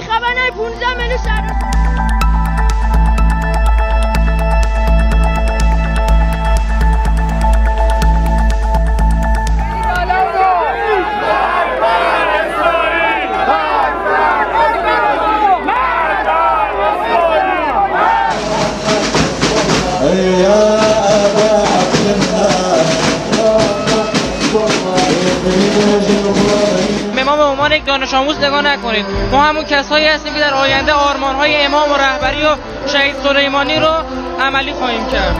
خبر نه 15 منو شهر عنوان یک دانش آموز نگاه نکنید. ما همون کسایی هستیم که در آینده آرمان های امام و رهبری و شهید سلیمانی رو عملی خواهیم کرد.